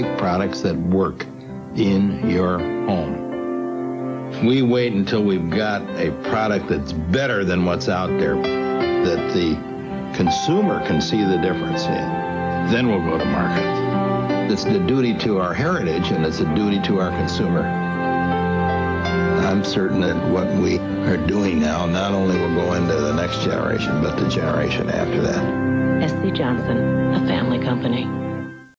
make products that work in your home. We wait until we've got a product that's better than what's out there, that the consumer can see the difference in. Then we'll go to market. It's the duty to our heritage and it's a duty to our consumer. I'm certain that what we are doing now not only will go into the next generation, but the generation after that. S.C. Johnson, a family company.